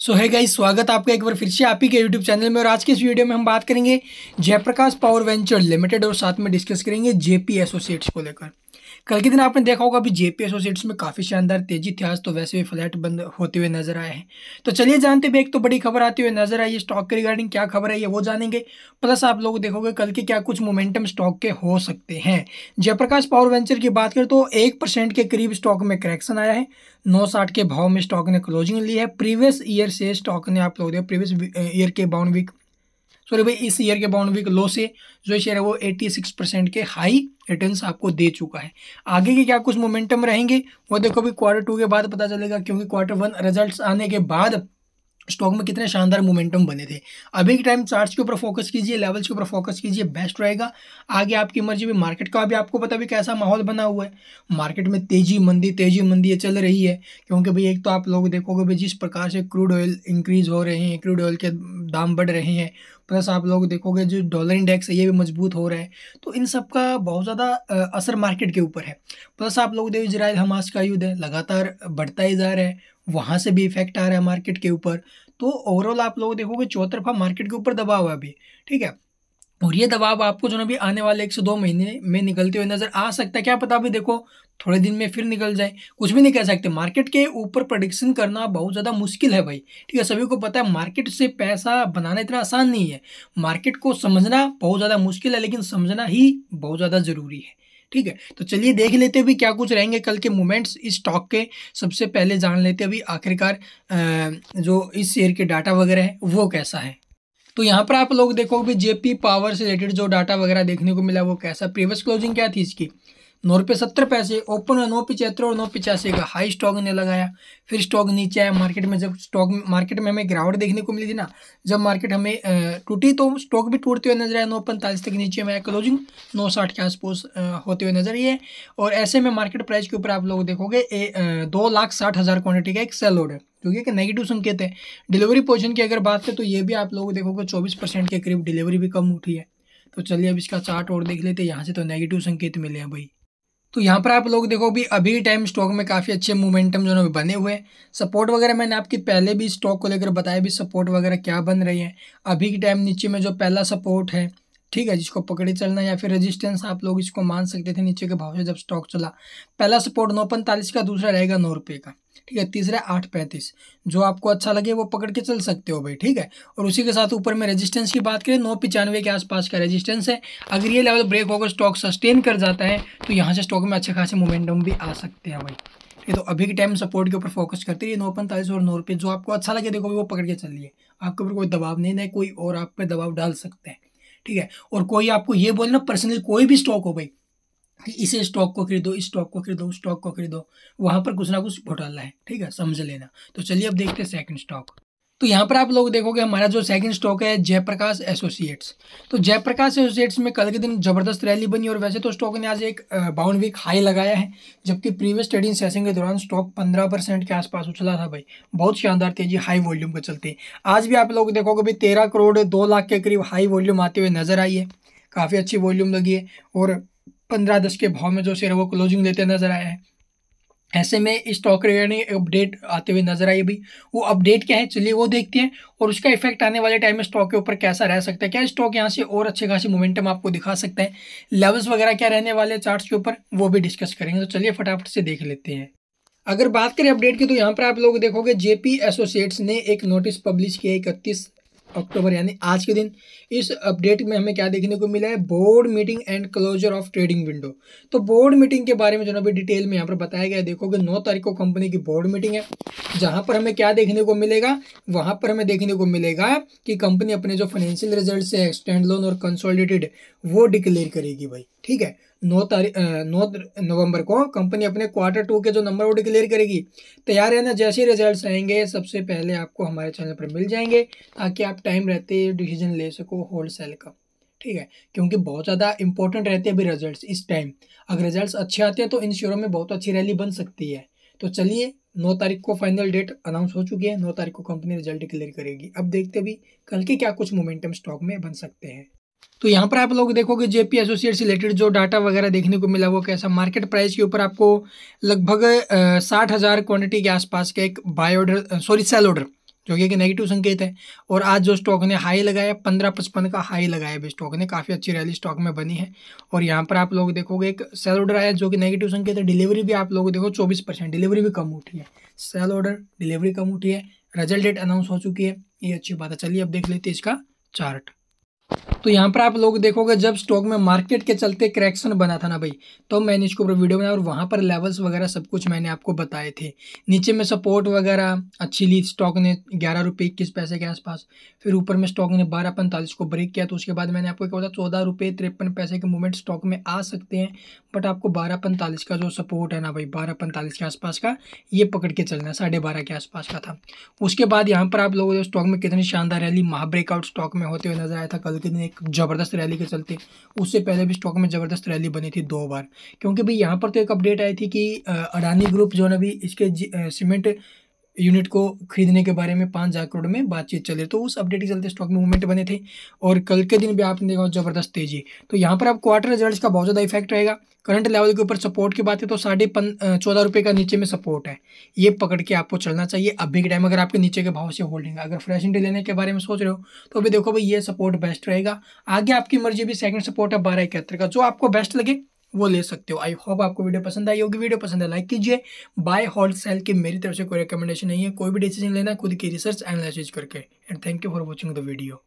सो है गाइस स्वागत आपका एक बार फिर से आप ही के यूट्यूब चैनल में और आज के इस वीडियो में हम बात करेंगे जयप्रकाश पावर वेंचर लिमिटेड और साथ में डिस्कस करेंगे जेपी एसोसिएट्स को लेकर। कल के दिन आपने देखा होगा, अभी जेपी एसोसिएट्स में काफ़ी शानदार तेज़ी थी आज तो वैसे भी फ्लैट बंद होते हुए नज़र आए हैं। तो चलिए जानते भी एक तो बड़ी खबर आती हुई नज़र आई है स्टॉक के रिगार्डिंग क्या खबर है, ये वो जानेंगे। प्लस आप लोग देखोगे, कल के क्या कुछ मोमेंटम स्टॉक के हो सकते हैं। जयप्रकाश पावर वेंचर की बात करें तो एक परसेंट के करीब स्टॉक में करेक्शन आया है। नौ साठ के भाव में स्टॉक ने क्लोजिंग ली है। प्रीवियस ईयर से स्टॉक ने आप लोग प्रीवियस ईयर के बाउंड वीक सॉरी भाई, इस ईयर के बाउंड वीक लो से जो शेयर है वो 86 परसेंट के हाई रिटर्न्स आपको दे चुका है। आगे के क्या कुछ मोमेंटम रहेंगे, वो देखो भी क्वार्टर टू के बाद पता चलेगा, क्योंकि क्वार्टर वन रिजल्ट्स आने के बाद स्टॉक में कितने शानदार मोमेंटम बने थे। अभी के टाइम चार्ट्स के ऊपर फोकस कीजिए लेवल्स के ऊपर फोकस कीजिए बेस्ट रहेगा। आगे आपकी मर्ज़ी भी मार्केट का भी आपको पता भी कैसा माहौल बना हुआ है। मार्केट में तेज़ी, मंदी तेज़ी, मंदी चल रही है। क्योंकि भाई, एक तो आप लोग देखोगे भाई, जिस प्रकार से क्रूड ऑयल इंक्रीज हो रहे हैं क्रूड ऑयल के दाम बढ़ रहे हैं। प्लस आप लोग देखोगे जो डॉलर इंडेक्स है, ये भी मज़बूत हो रहा है। तो इन सब का बहुत ज़्यादा असर मार्केट के ऊपर है। प्लस आप लोग देखो इसराइल हमास का युद्ध है, लगातार बढ़ता ही जा रहा है। वहाँ से भी इफ़ेक्ट आ रहा है मार्केट के ऊपर। तो ओवरऑल आप लोग देखोगे चौतरफा मार्केट के ऊपर दबाव है अभी, ठीक है? और ये दबाव आपको जो ना भी आने वाले एक से दो महीने में निकलते हुए नज़र आ सकता है। क्या पता अभी देखो थोड़े दिन में फिर निकल जाए। कुछ भी नहीं कह सकते। मार्केट के ऊपर प्रोडिक्शन करना बहुत ज़्यादा मुश्किल है भाई। ठीक है, सभी को पता है, मार्केट से पैसा बनाना इतना आसान नहीं है। मार्केट को समझना बहुत ज़्यादा मुश्किल है, लेकिन समझना ही बहुत ज़्यादा ज़रूरी है। ठीक है तो चलिए देख लेते अभी क्या कुछ रहेंगे कल के मोमेंट्स इस स्टॉक के। सबसे पहले जान लेते अभी आखिरकार जो इस शेयर के डाटा वगैरह है, वो कैसा है। तो यहाँ पर आप लोग देखोगे जेपी पावर से रिलेटेड जो डाटा वगैरह देखने को मिला, वो कैसा? प्रीवियस क्लोजिंग क्या थी इसकी? नौ रुपये सत्तर पैसे, ओपन नौ पिचहत्तर और नौ पिचासी का हाई स्टॉक ने लगाया, फिर स्टॉक नीचे आया। मार्केट में जब स्टॉक, मार्केट में हमें गिरावट देखने को मिली थी ना, जब मार्केट हमें टूटी तो स्टॉक भी टूटते हुए नज़र आया, नौ पैंतालीस तक नीचे में आया, क्लोजिंग नौ साठ के आसपास होते हुए नज़र आए और ऐसे में मार्केट प्राइस के ऊपर आप लोग देखोगे दो लाख साठ हज़ार क्वान्टिटी का एक सेल ऑर्डर जो कि नेगेटिव संकेत है। डिलीवरी पोजिशन की अगर बात करें तो ये भी आप लोग देखोगे, चौबीस परसेंट के करीब डिलीवरी भी कम उठी है। तो चलिए अब इसका चार्ट और देख लेते हैं, यहाँ से तो नेगेटिव संकेत मिले हैं भाई। तो यहाँ पर आप लोग देखो भी अभी टाइम स्टॉक में काफ़ी अच्छे मोमेंटम जो है बने हुए हैं। सपोर्ट वगैरह मैंने आपकी पहले भी स्टॉक को लेकर बताया भी सपोर्ट वगैरह क्या बन रही है? अभी के टाइम नीचे में जो पहला सपोर्ट है ठीक है, जिसको पकड़े चलना या फिर रेजिस्टेंस आप लोग इसको मान सकते थे नीचे के भाव से जब स्टॉक चला। पहला सपोर्ट नौ पैंतालीस का, दूसरा रहेगा नौ रुपये का। ठीक है, तीसरा आठ पैंतीस। जो आपको अच्छा लगे वो पकड़ के चल सकते हो भाई, ठीक है? और उसी के साथ ऊपर में रेजिस्टेंस की बात करें, नौ पिचानवे के आसपास का रेजिस्टेंस है। अगर ये लेवल ब्रेक होकर स्टॉक सस्टेन कर जाता है तो यहाँ से स्टॉक में अच्छे खासे मोमेंटम भी आ सकते हैं भाई। ठीक है तो अभी के टाइम सपोर्ट के ऊपर फोकस करते रहिए, नौ पैंतालीस और नौ रुपये जो आपको अच्छा लगे, देखो वो पकड़ के चलिए। आपके ऊपर कोई दबाव नहीं है कोई और आप पे दबाव डाल सकते हैं। ठीक है? और कोई आपको ये बोलना पर्सनली कोई भी स्टॉक हो भाई, कि इसे स्टॉक को खरीदो, इस स्टॉक को खरीदो स्टॉक को खरीदो, वहाँ पर कुछ ना कुछ घोटाला है, ठीक है? समझ लेना। तो चलिए अब देखते हैं सेकंड स्टॉक तो यहाँ पर आप लोग देखोगे हमारा जो सेकंड स्टॉक है, जयप्रकाश एसोसिएट्स तो जयप्रकाश एसोसिएट्स में कल के दिन ज़बरदस्त रैली बनी और वैसे तो स्टॉक ने आज एक बाउंड वीक हाई लगाया है, जबकि प्रीवियस ट्रेडिंग सेशन के दौरान स्टॉक पंद्रह परसेंट के आसपास उछला था भाई। बहुत शानदार तेज़ी हाई वॉल्यूम के चलते। आज भी आप लोग देखोगे भाई तेरह करोड़ दो लाख के करीब हाई वॉल्यूम आते हुए नज़र आई है। काफ़ी अच्छी वॉल्यूम लगी है और पंद्रह दस के भाव में जो शेयर वो क्लोजिंग लेते नज़र आया है। ऐसे में स्टॉक रिगार्डिंग अपडेट आते हुए नज़र आई अभी। वो अपडेट क्या है, चलिए वो देखते हैं और उसका इफ़ेक्ट आने वाले टाइम में स्टॉक के ऊपर कैसा रह सकता है। क्या स्टॉक यहाँ से और अच्छे खासी मोमेंटम आपको दिखा सकते हैं? लेवल्स वगैरह क्या रहने वाले चार्ट्स के ऊपर, वो भी डिस्कस करेंगे। तो चलिए फटाफट से देख लेते हैं। अगर बात करें अपडेट की तो यहाँ पर आप लोग देखोगे जेपी एसोसिएट्स ने एक नोटिस पब्लिश किया इकतीस अक्टूबर, यानी आज के दिन। इस अपडेट में हमें क्या देखने को मिला है? Board meeting and closure of trading window. तो बोर्ड मीटिंग के बारे में जो अभी डिटेल में यहाँ पर बताया गया देखोगे नौ तारीख को कंपनी की बोर्ड मीटिंग है, जहाँ पर हमें क्या देखने को मिलेगा? वहाँ पर हमें देखने को मिलेगा कि कंपनी अपने जो फाइनेंशियल रिज़ल्ट है स्टैंड लोन और कंसोलिडेटेड वो डिक्लेयर करेगी भाई। ठीक है? नौ तारीख नौ नवंबर को कंपनी अपने क्वार्टर टू के जो नंबर वो डिक्लेयर करेगी। तैयार है ना जैसे रिजल्ट्स आएँगे, सबसे पहले आपको हमारे चैनल पर मिल जाएँगे, ताकि आप टाइम रहते डिसीज़न ले सको होल सेल का। ठीक है? क्योंकि बहुत ज़्यादा इंपॉर्टेंट रहते हैं अभी रिजल्ट्स इस टाइम अगर रिजल्ट्स अच्छे आते हैं तो इन शेयरों में बहुत अच्छी रैली बन सकती है। तो चलिए, नौ तारीख को फाइनल डेट अनाउंस हो चुकी है। नौ तारीख को कंपनी रिज़ल्ट डिक्लेयर करेगी। अब देखते भी कल के क्या कुछ मोमेंटम स्टॉक में बन सकते हैं। तो यहाँ पर आप लोग देखोगे जेपी एसोसिएट से रिलेटेड जो डाटा वगैरह देखने को मिला वो कैसा? मार्केट प्राइस के ऊपर आपको लगभग साठ हज़ार क्वान्टिटी के आसपास का एक buy order sorry sell order जो कि एक नेगेटिव संकेत है। और आज जो स्टॉक ने हाई लगाया, पंद्रह पचपन का हाई लगाया भी स्टॉक ने काफ़ी अच्छी रैली स्टॉक में बनी है। और यहाँ पर आप लोग देखोगे एक सेल ऑर्डर आया जो कि नेगेटिव संकेत है। डिलीवरी भी आप लोग देखो चौबीस परसेंट डिलीवरी भी कम उठी है। सेल ऑर्डर डिलीवरी कम उठी है। रिज़ल्ट डेट अनाउंस हो चुकी है। ये अच्छी बात है। चलिए अब देख लेते इसका चार्ट तो यहाँ पर आप लोग देखोगे, जब स्टॉक में मार्केट के चलते करेक्शन बना था ना भाई तो मैंने इसके ऊपर वीडियो बनाया और वहाँ पर लेवल्स वगैरह सब कुछ मैंने आपको बताए थे। नीचे में सपोर्ट वगैरह, अच्छी ली स्टॉक ने ग्यारह रुपये इक्कीस पैसे के आसपास, फिर ऊपर में स्टॉक ने बारह पैंतालीस को ब्रेक किया तो उसके बाद मैंने आपको क्या बोला, चौदह रुपये तिरपन पैसे के मूवमेंट स्टॉक में आ सकते हैं बट आपको बारह पैंतालीस का जो सपोर्ट है ना भाई, बारह पैंतालीस के आसपास का, ये पकड़ के चलना, साढ़े बारह के आसपास का था। उसके बाद यहाँ पर आप लोगों स्टॉक में कितनी शानदार रैली महाब्रेकआउट स्टॉक में होते हुए नज़र आया था, कल के दिन एक ज़बरदस्त रैली के चलते। उससे पहले भी स्टॉक में ज़बरदस्त रैली बनी थी दो बार। क्योंकि भाई यहाँ पर तो एक अपडेट आई थी कि अडानी ग्रुप जो है ना भी इसके सीमेंट यूनिट को खरीदने के बारे में पाँच हज़ार करोड़ में बातचीत चले तो उस अपडेट के चलते स्टॉक में मूवमेंट बने थे और कल के दिन भी आपने देखा ज़बरदस्त तेज़ी। तो यहाँ पर आप क्वार्टर रिजल्ट्स का बहुत ज़्यादा इफ़ेक्ट रहेगा। करंट लेवल के ऊपर सपोर्ट की बात है तो साढ़े पन चौदह रुपये का नीचे में सपोर्ट है। ये पकड़ के आपको चलना चाहिए। अभी के टाइम अगर आपके नीचे के भाव से होल्डिंग अगर फ्रेश इंडी लेने के बारे में सोच रहे हो तो अभी देखो भाई ये सपोर्ट बेस्ट रहेगा। आगे आपकी मर्ज़ी भी सेकंड सपोर्ट है बारह इकहत्तर का। जो आपको बेस्ट लगे वो ले सकते हो। आई होप आपको वीडियो पसंद आई होगी। वीडियो पसंद है लाइक कीजिए। बाय होल सेल की मेरी तरफ़ से कोई रिकमेंडेशन नहीं है। कोई भी डिसीज़न लेना खुद की रिसर्च एनालिसिस करके। And thank you for watching the video